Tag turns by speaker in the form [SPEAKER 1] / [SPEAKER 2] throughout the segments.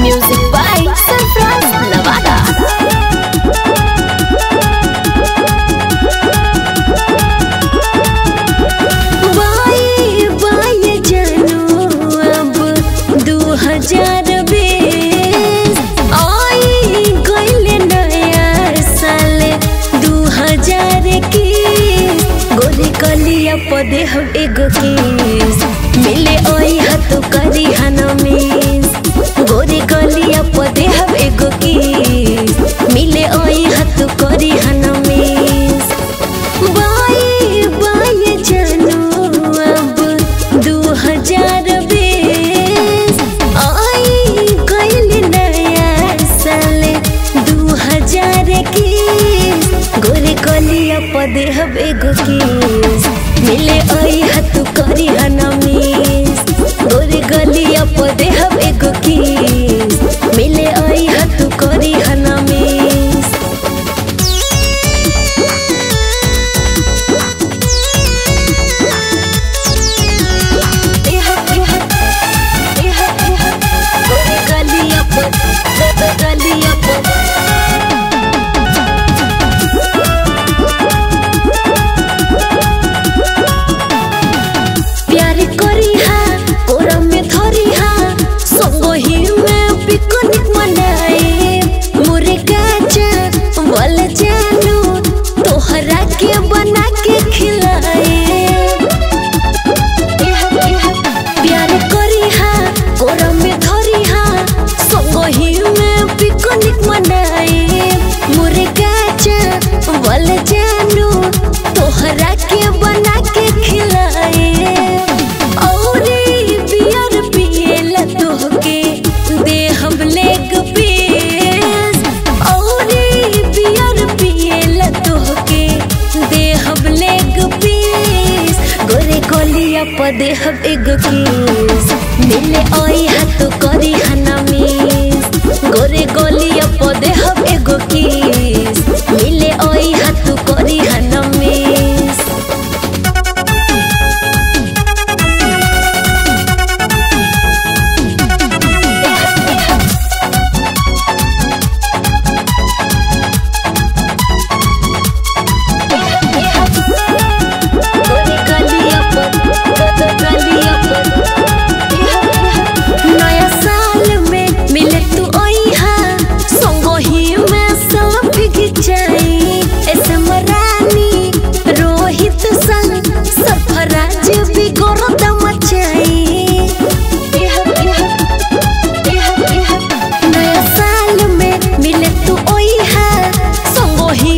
[SPEAKER 1] music पदे हम एगो केस। मिले ओई हाथ तो करी हनमेस गोरी कलिया पदे हम एगो केस। मिले ओई हाथ तो करी हनमेस बाई बाई जानो अब 2000 गोरे कलिया पदे हम एगो केस। मिले आई हतु करी अनमी China पदे हब एक चीज़ मिले आई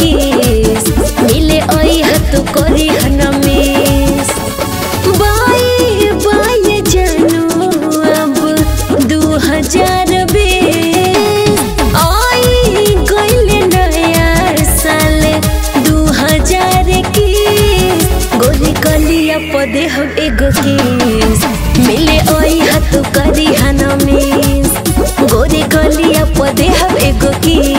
[SPEAKER 1] किस मिले ओई हत करी हनमीस बाई बाई जानो अब 2020 आई गइले नया साल 2021 गोली कलिया पदे हम एगो किस। मिले ओई हत करी हनमीस गोरी कलिया पदे हम एगो किस।